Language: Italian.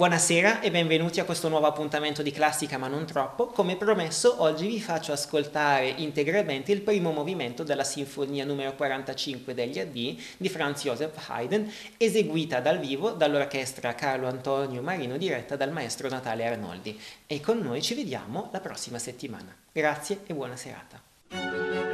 Buonasera e benvenuti a questo nuovo appuntamento di Classica ma non troppo. Come promesso, oggi vi faccio ascoltare integralmente il primo movimento della Sinfonia numero 45 degli AD di Franz Joseph Haydn, eseguita dal vivo dall'orchestra Carlo Antonio Marino diretta dal maestro Natale Arnoldi. E con noi ci vediamo la prossima settimana. Grazie e buona serata.